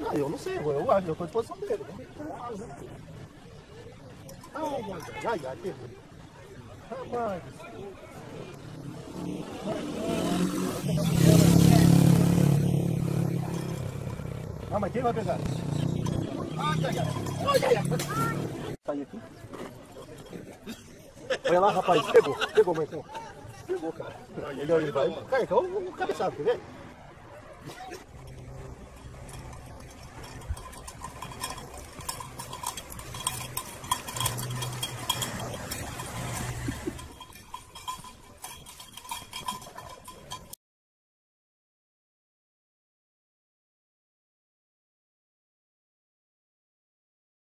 Não, eu não sei, eu acho, eu estou à disposição dele. Ai, ai, ai, perdeu. Ah, mas quem vai pegar? Ai, ai, ai. Ai, ai, ai. Sai aqui. Olha lá, rapaz. Pegou. Pegou, Marcão. Pegou, cara. Ele vai. Cara, então o cabeçado, quer ver?